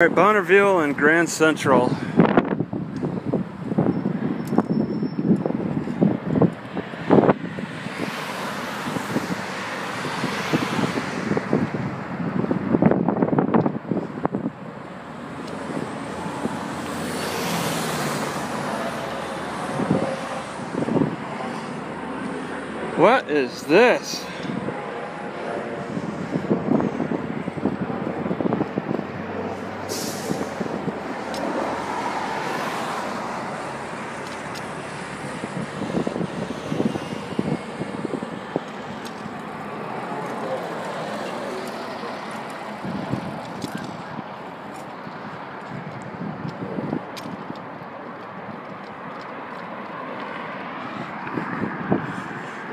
Alright, Bonneville and Grand Central. What is this?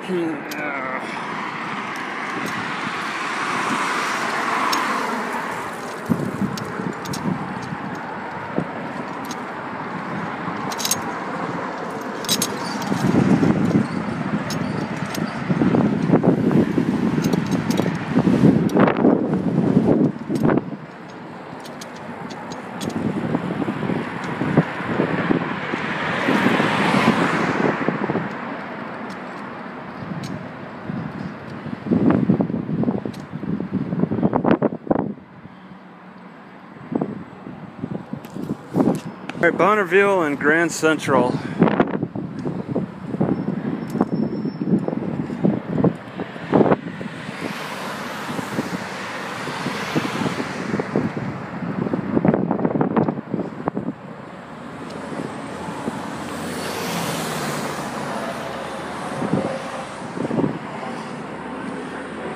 Hmm. Alright, Bonneville and Grand Central.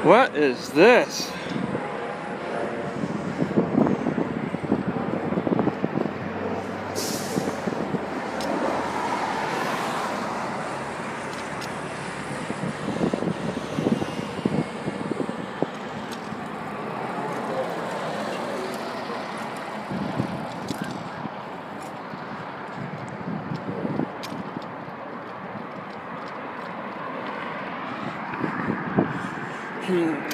What is this? Hmm.